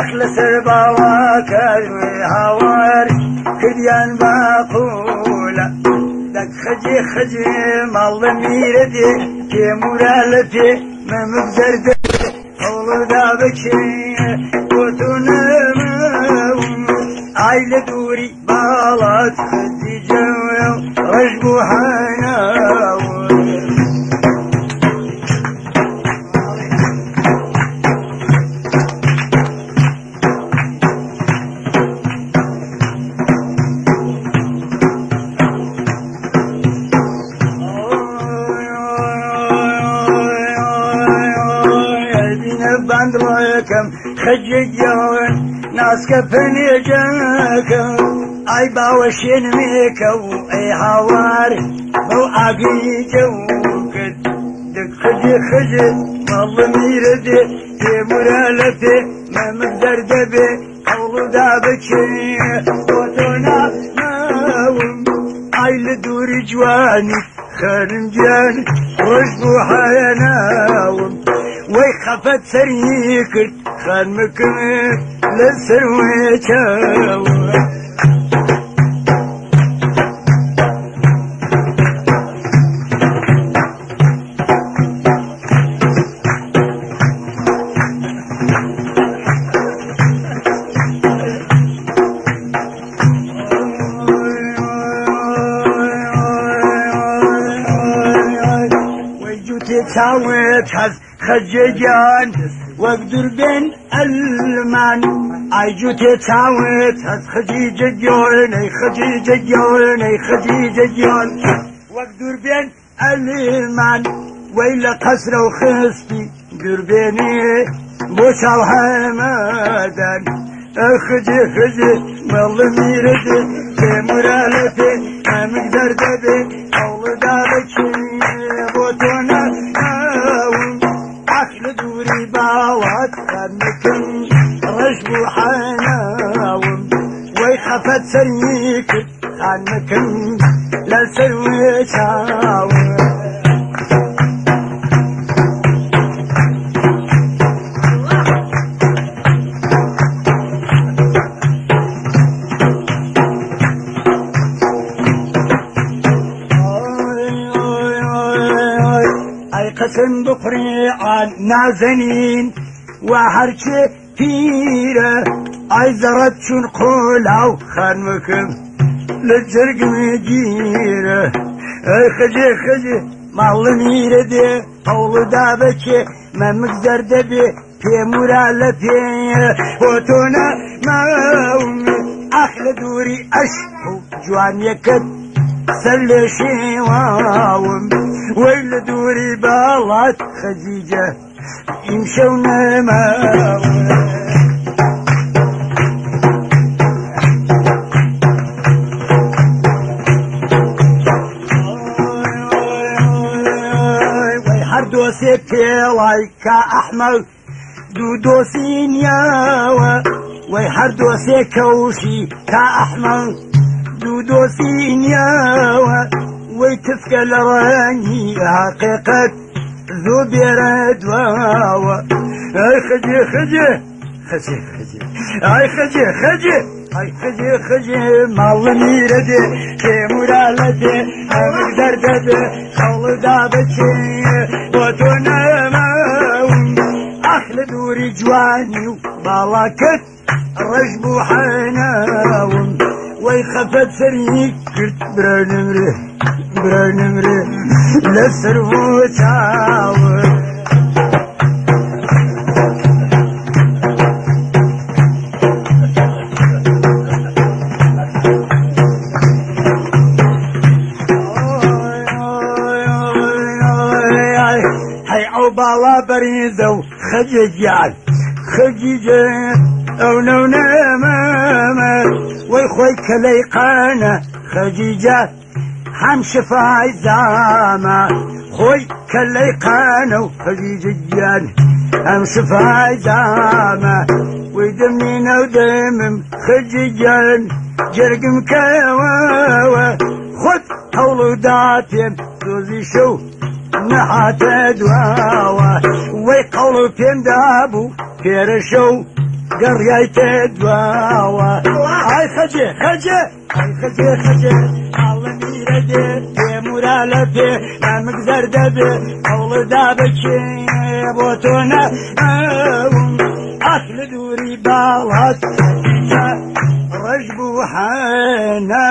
ملولة أخلص البواك هوار كديان باقولة دك خجي خجي مال ميردي. كي مرالتي ما مبزر قول دابكي وتنام عيل دوري بالات خديجة رجبو حناوي بند رايكم خجيون ناس كفني جاكم أي باوشين ميكو أي هوار بو اقي جوكت دك خجي خجي والله ميردي في مرالتي ما مقدر دبي قول دابكي. وتونا ناوم أي لدوري جواني خارنجان وشبو حيناوم خفت سريكت خان مكمل لسرويتاوم تساويت حز خججان واقدر بين ألمان. ايجو تساويت حز خجيجة جون اي خجيجة جون اي خجيجة جون واقدر بين ألمان. ويلا قصر وخصتي قربيني بوشا وحمادان اخجي خجي والله ميردي في مرالتي ما مقدر دبي اول دارك بوتونا سريك خانكم لا شاوم قسم بقري عن نازنين ئای زەڕەت چون قۆلاو خانمەکەم لە جرگمێ گیرە. ئەی خەجێ خەجێ ماڵە میرە دێ هەوڵدا بەچێ مەمک دەردەبێ پێمورا لە پێ بۆ تۆنا ماومێ ئەخ لە دووری ئەش جوانیەکەت سەر لێ شێواوم. وەی لە دووری باڵات خەجیجە. ئیمشەو نەمە خديجة يمشون ما دوسيتي لايك احمد دودوسين ياوا ويحر دوسي كوشي كاحمد دودوسين ياوا ويتفكل راني حقيقة ذو بيرد واوا أي خجي خجي خجي. خجي اي خجي خجي اي خجي خجي مال ميردي كي مرالدي امقدر ددي خول دابتي وتونا ماوم اخل دوري جواني وبالاكت رجبو حناوم ويخفت سريك كرت برانمري برانمري لسرفو تاور هاي خجيجان خجيجان أو نو نماما ويخوي كليقانا خجيجة هم شفاي زاما خوي كليقانا خجيجيان هم شفاي زاما ويدمنا ودمم خجيجان جرقم كواوا خد قولو داتين دوزي شو. نەهاتە دواوە. وەی قەڵ پێدا بوو پێرەشە و گەڕیای تێ دواوە. ئای خەجێ خەجێ خەجێ خەجێ ئاڵە میرە دێ تێمورا لە پێ نامگزەر دەبێ قەڵدا بچێ بۆ تۆ نە ئەس لە دووری باڵات ڕژ بوو حەنە.